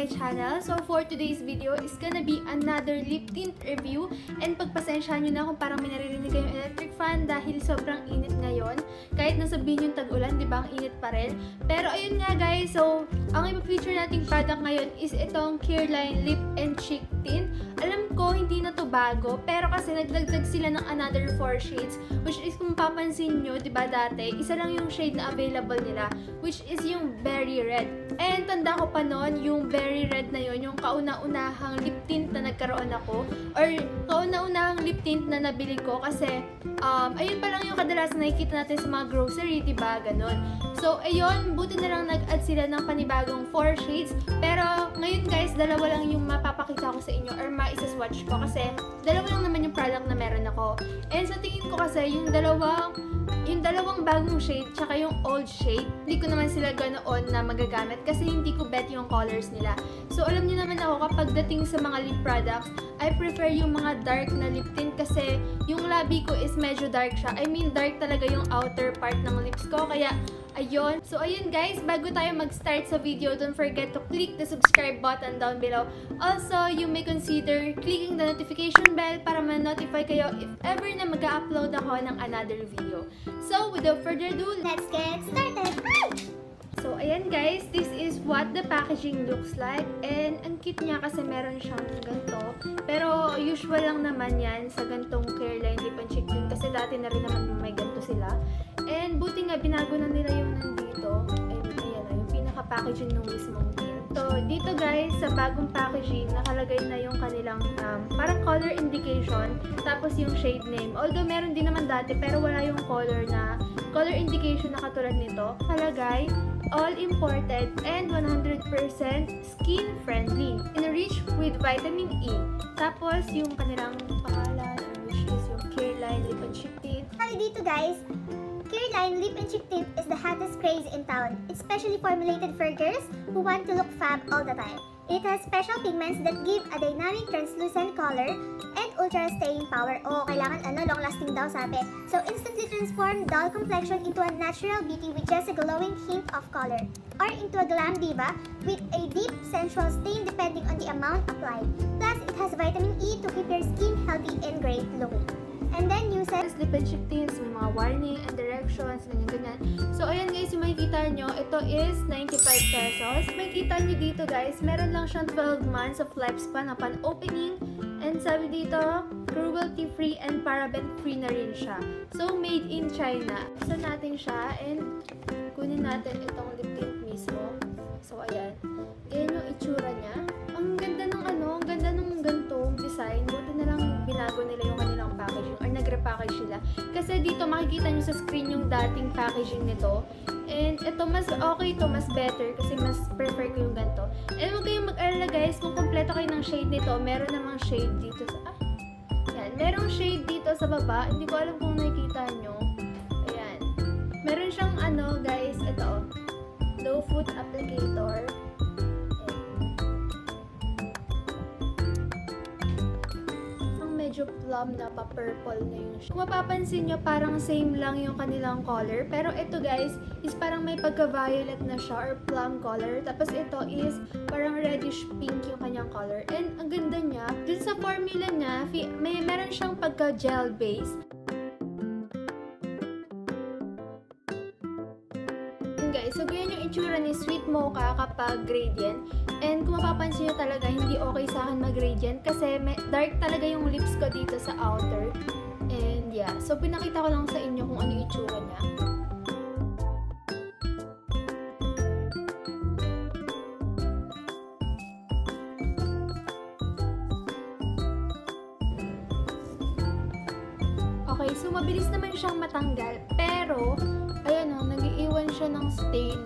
my channel. So for today's video is gonna be another lip tint review. And pagpasensyahan nyo na kung parang may naririnig kayong electric fan dahil sobrang init ngayon. Kahit nasabihin yung tag-ulan, di ba, ang init pa rin. Pero ayun nga guys, so ang i-feature nating product ngayon is itong Careline Lip and Cheek Tint. Alam ko, hindi na to bago, pero kasi nagdagdag sila ng another 4 shades, which is kung papansin nyo, di ba dati, isa lang yung shade na available nila, which is yung Berry Red. And tanda ko pa noon, yung Berry Red na yon yung kauna-unahang lip tint na nagkaroon ako, or kauna-unahang lip tint na nabili ko, kasi, um, ayun pa lang yung kadalasan nakikita natin sa mga grocery, di ba, ganun. So, ayun, buti na lang nag-add sila ng panibagong 4 shades, pero ngayon guys, dalawa lang yung mapapakita ko sa inyo, or ma-isa-swatch ko, kasi dalawa lang naman yung product na meron ako. And sa tingin ko kasi, yung dalawang yung dalawang bagong shade tsaka yung old shade, hindi ko naman sila ganoon na magagamit kasi hindi ko bet yung colors nila. So, alam niyo naman ako kapag dating sa mga lip products, I prefer yung mga dark na lip tint kasi yung labi ko is medyo dark siya. I mean, dark talaga yung outer part ng lips ko. Kaya, ayun. So, ayun guys, bago tayo mag-start sa video, don't forget to click the subscribe button down below. Also, you may consider clicking the notification bell para ma-notify kayo if ever na mag-upload ako ng another video. So, without further ado, Let's get started! So, ayan guys, this is what the packaging looks like. And ang cute niya kasi meron siyang ganito. Pero usual lang naman yan sa gantong Careline Lip and Cheek. Kasi dati na rin naman may ganito sila. And buti nga, binago na nila yung nandito. And ayan na, yung pinaka-packaging ng mismong tint. So, dito guys, sa bagong packaging, nakalagay na yung kanilang um, parang color indication. Tapos yung shade name. Although meron din naman dati, pero wala yung color na color indication na katulad nito. Nakalagay, all imported and 100% skin friendly. Enriched with vitamin E. Tapos yung kanilang pangalan, which is yung Careline Lip and Cheek Tint. Hi dito guys! Careline Lip and Cheek Tint is the hottest craze in town. It's specially formulated for girls who want to look fab all the time. It has special pigments that give a dynamic translucent color and ultra staying power. O, kailangan ano, long lasting daw sabi. So, instantly transform dull complexion into a natural beauty with just a glowing hint of color. Or into a glam diva with a deep sensual stain depending on the amount applied. Plus, it has vitamin E to keep your skin healthy and great looking. And then uses Tapos lip and cheek may mga warning and directions, ganyan-ganyan. So, ayan guys, yung makikita nyo, ito is 95 pesos. Makikita nyo dito guys, meron lang siyang 12 months of lifespan upon opening. And sabi dito, cruelty-free and paraben-free na rin siya. So, made in China. So, natin siya and kunin natin itong lip tint mismo. So, ayan. Ayan yung itsura niya. Ang ganda ng ano, ang ganda ng gantong design. Buti na lang binago nila yung nag-repackage sila. Kasi dito makikita nyo sa screen yung dating packaging nito. And ito mas okay to, mas better kasi mas prefer ko yung ganito. And huwag kayong mag-alala guys, kung kompleto kayo ng shade nito, meron namang shade dito sa... Ah, yan. Merong shade dito sa baba. Hindi ko alam kung nakikita nyo. Ayan. Meron siyang ano guys, ito. Low foot applicator. Medyo plum na pa-purple na yung Kung mapapansin nyo, parang same lang yung kanilang color. Pero ito guys, is parang may pagka-violet na siya or plum color. Tapos ito is parang reddish pink yung kanyang color. And ang ganda niya, dun sa formula niya, may meron siyang pagka-gel base. Itsura ni Sweet Mocha kapag gradient. And kung mapapansin nyo talaga, hindi okay sa akin mag-gradient kasi may, dark talaga yung lips ko dito sa outer. And yeah, so pinakita ko lang sa inyo kung ano itsura niya. Okay, so mabilis naman siyang matanggal. Pero, ayan o, nag-iiwan siya ng stain.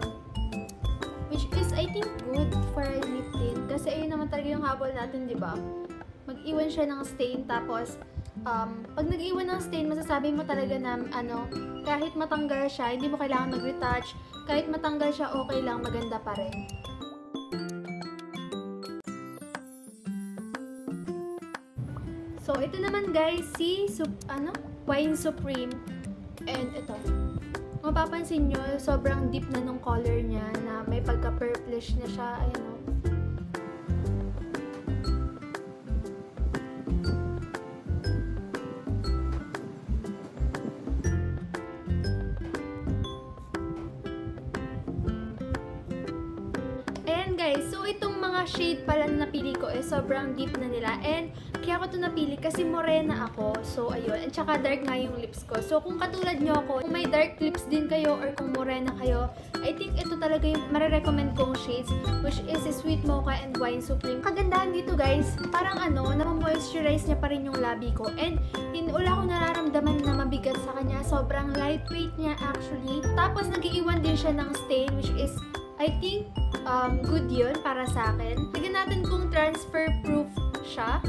Is, I think, good for a lip. Kasi ayun naman talaga yung habol natin, di ba? Mag-iwan siya ng stain, tapos, um, pag nag-iwan ng stain, masasabi mo talaga na, ano, kahit matanggal siya, hindi mo kailangan mag-retouch. Kahit matanggal siya, okay lang, maganda pa rin. So, ito naman guys, si, sup, ano, Wine Supreme. And ito, mapapansin nyo, sobrang deep na nung color niya na may pagka-purplish na siya. Ayan o. Oh. Ayan guys, so itong mga shade pala na napili ko eh, sobrang deep na nila and kaya ko to napili kasi morena ako. So, ayun. And tsaka dark nga yung lips ko. So, kung katulad nyo ako, kung may dark lips din kayo or kung morena kayo, I think ito talaga yung marirecommend kong shades which is Sweet Mocha and Wine Supreme. Kagandahan dito guys, parang ano, na-moisturize niya pa rin yung labi ko. And hindi, wala akong nararamdaman na mabigat sa kanya. Sobrang lightweight niya actually. Tapos, nagiiwan din siya ng stain which is I think um, good yun para sa akin. Tignan natin kung transfer proof siya.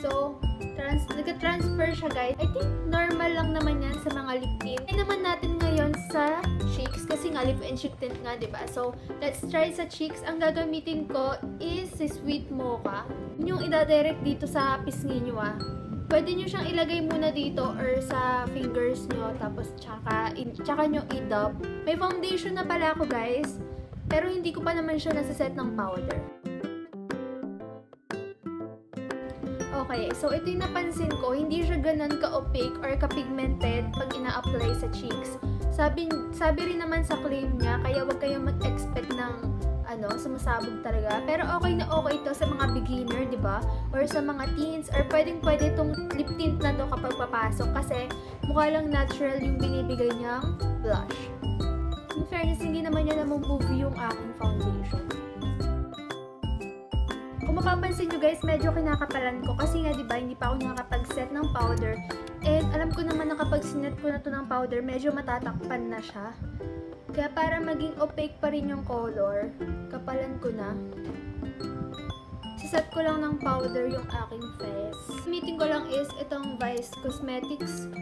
So, trans nag-transfer siya guys. I think normal lang naman yan sa mga lip tint. Try naman natin ngayon sa cheeks kasi nga lip and cheek tint nga, ba? So, let's try sa cheeks. Ang gagamitin ko is si Sweet Mocha. Yun yung ida-direct dito sa pisngi nyo ah. Pwede nyo siyang ilagay muna dito or sa fingers nyo tapos tsaka, tsaka nyo i-dub. May foundation na pala ako guys. Pero hindi ko pa naman siya nasa-set ng powder. Okay, so ito yung napansin ko, hindi siya ganun ka-opaque or ka-pigmented pag ina-apply sa cheeks. Sabi, sabi rin naman sa claim niya, kaya wag kayong mag-expect ng ano, sumasabog talaga. Pero okay na okay to sa mga beginner, di ba? Or sa mga teens, or pwedeng pwede itong lip tint na to kapag papasok kasi mukha lang natural yung binibigay niyang blush. In fairness, hindi naman niya namumove yung aking foundation. Mapapansin nyo guys, medyo kinakapalan ko kasi nga 'di ba hindi pa ako nakapag-set ng powder. And alam ko naman na kapag sinet ko na to ng powder, medyo matatakpan na siya. Kaya para maging opaque pa rin yung color, kapalan ko na. Siset ko lang ng powder yung aking face. Gamitin ko lang is itong Vice Cosmetics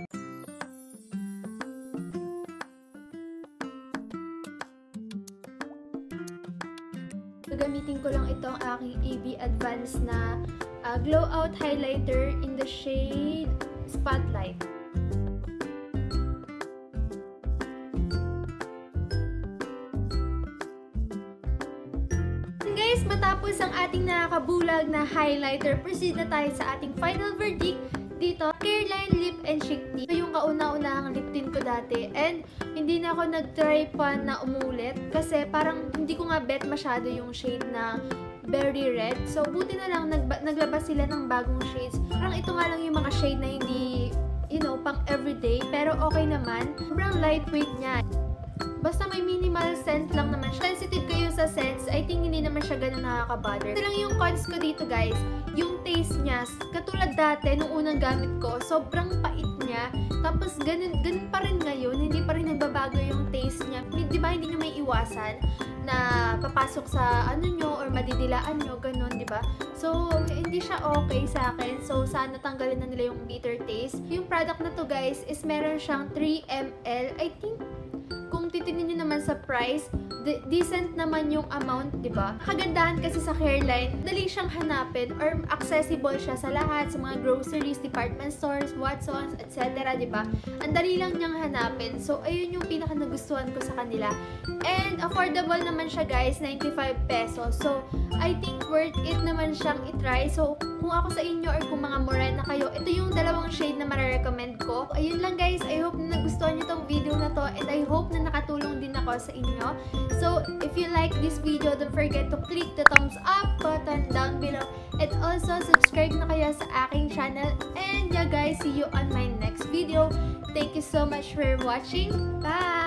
gagamitin ko lang itong aking AB Advance na uh, Glow Out Highlighter in the shade Spotlight. matapos ang ating nakakabulag na highlighter, proceed na tayo sa ating final verdict dito. Careline Lip and Chic Tea. Ito yung kauna-unahang lip tint ko dati. And hindi na ako nag-try pa na umulit kasi parang hindi ko nga bet masyado yung shade na berry red. So, buti na lang nag naglabas sila ng bagong shades. Parang ito nga lang yung mga shade na hindi, you know, pang everyday. Pero okay naman. Sobrang lightweight niya. Basta may minimal scent lang naman. Sensitive kayo sa scents, I think hindi naman siya ganun nakaka-bother. Ito lang yung cons ko dito guys, yung taste niya, katulad dati, nung unang gamit ko, sobrang pait niya. Tapos ganun, ganun pa rin ngayon, hindi pa rin nagbabago yung taste niya. Di ba hindi nyo may iwasan na papasok sa ano nyo or madidilaan nyo, ganun, di ba? So, hindi siya okay sa akin. So, sana tanggalin na nila yung bitter taste. Yung product na to guys is meron siyang 3 ml. I think kung titingnan nyo naman sa price, de- decent naman yung amount, di ba? Kagandahan kasi sa hairline, dali siyang hanapin or accessible siya sa lahat, sa mga groceries, department stores, Watsons, etc. di ba? Ang dali lang niyang hanapin. So, ayun yung pinaka nagustuhan ko sa kanila. And affordable naman siya guys, 95 pesos. So, I think worth it naman siyang itry. So, kung ako sa inyo or kung mga morena kayo, ito yung dalawang shade na marirecommend ko. Ayun lang guys, I hope na nagustuhan nyo tong video I hope na nakatulong din ako sa inyo. So, if you like this video, don't forget to click the thumbs up button down below and also subscribe na kayo sa aking channel. And yeah guys, see you on my next video. Thank you so much for watching. Bye!